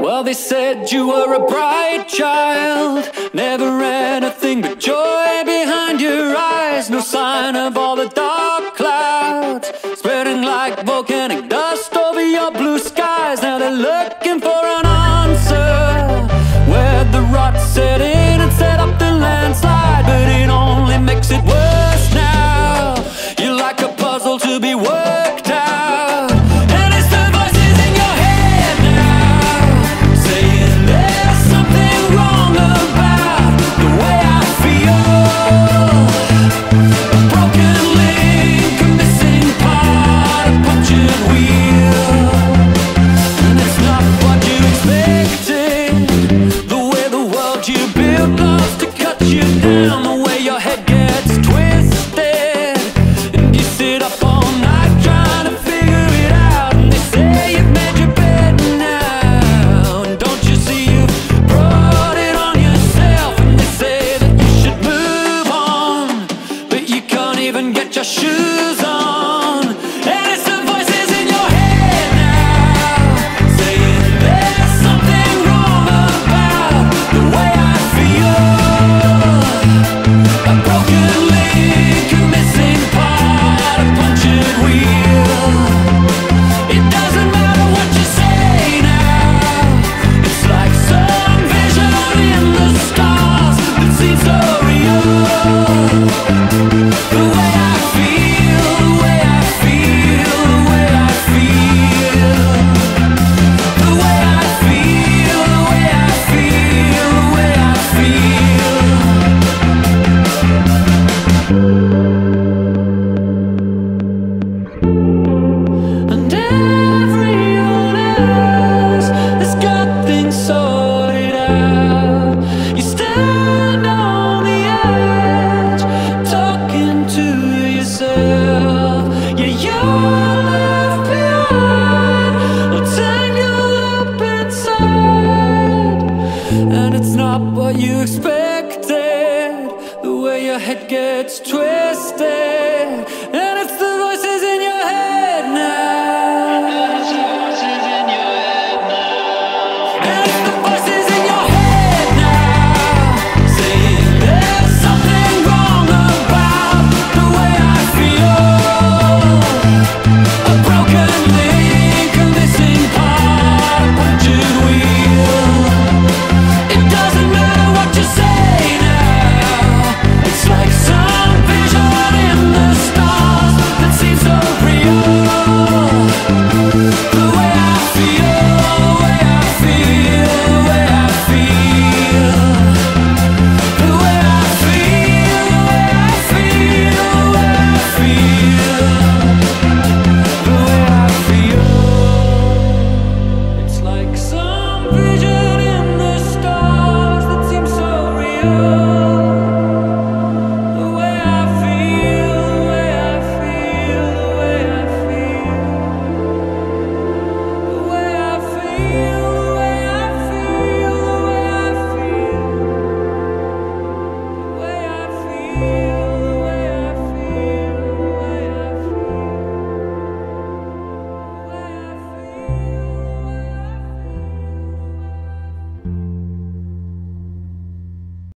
Well, they said you were a bright child, never anything but joy. even get your shoes on. gets twisted.